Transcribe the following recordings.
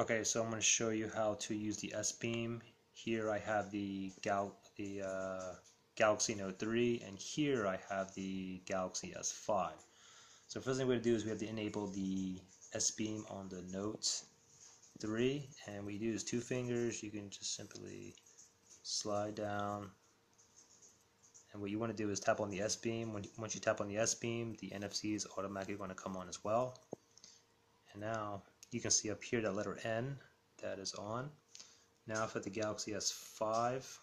Okay, so I'm going to show you how to use the S-Beam. Here I have the, Gal the uh, Galaxy Note 3 and here I have the Galaxy S5. So first thing we're going to do is we have to enable the S-Beam on the Note 3 and we use two fingers. You can just simply slide down and what you want to do is tap on the S-Beam. Once you tap on the S-Beam, the NFC is automatically going to come on as well. And now you can see up here that letter N that is on. Now for the Galaxy S5,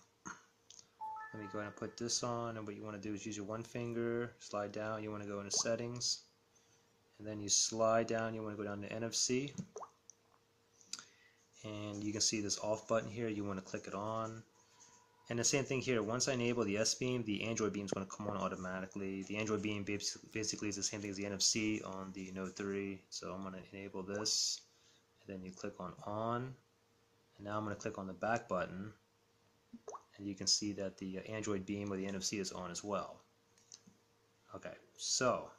let me go ahead and put this on and what you want to do is use your one finger, slide down, you want to go into settings. And then you slide down, you want to go down to NFC and you can see this off button here, you want to click it on and the same thing here, once I enable the S-Beam, the Android beam is going to come on automatically. The Android beam basically is the same thing as the NFC on the Note 3. So I'm going to enable this, and then you click on on. And now I'm going to click on the back button, and you can see that the uh, Android beam or the NFC is on as well. Okay, so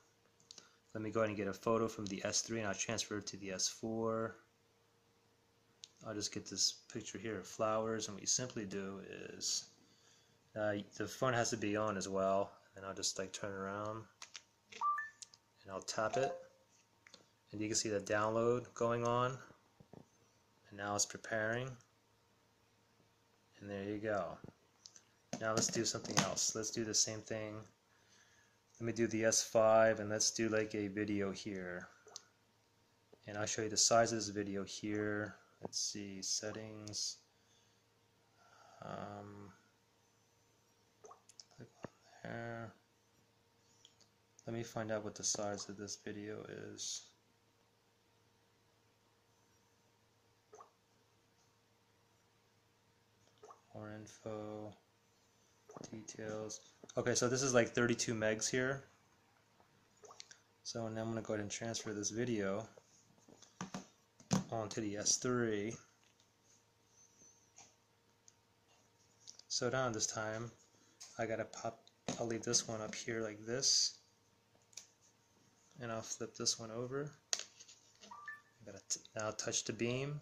let me go ahead and get a photo from the S3 and I'll transfer it to the S4. I'll just get this picture here of flowers and what you simply do is uh, the phone has to be on as well and I'll just like turn around and I'll tap it and you can see the download going on and now it's preparing and there you go. Now let's do something else. Let's do the same thing. Let me do the S5 and let's do like a video here. And I'll show you the size of this video here let's see settings um, click on there. Let me find out what the size of this video is. More info details. Okay so this is like 32 megs here. So now I'm going to go ahead and transfer this video onto the S3. So now this time, I gotta pop, I'll leave this one up here like this, and I'll flip this one over. I gotta now touch the beam.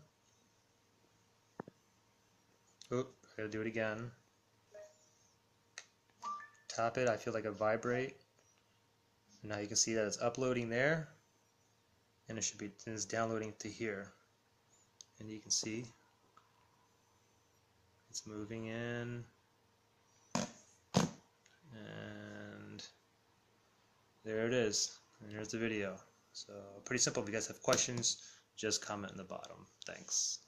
Oop, I gotta do it again. Tap it, I feel like a vibrate. now you can see that it's uploading there, and it should be it's downloading to here and you can see it's moving in. And there it is. And there's the video. So pretty simple. If you guys have questions just comment in the bottom. Thanks